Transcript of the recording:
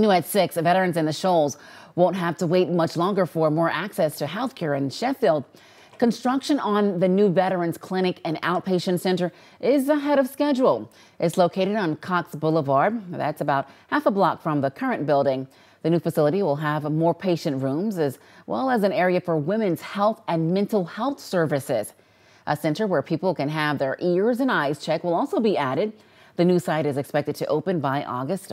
New at 6, veterans in the Shoals won't have to wait much longer for more access to health care in Sheffield. Construction on the new Veterans Clinic and Outpatient Center is ahead of schedule. It's located on Cox Boulevard. That's about half a block from the current building. The new facility will have more patient rooms as well as an area for women's health and mental health services. A center where people can have their ears and eyes checked will also be added. The new site is expected to open by August.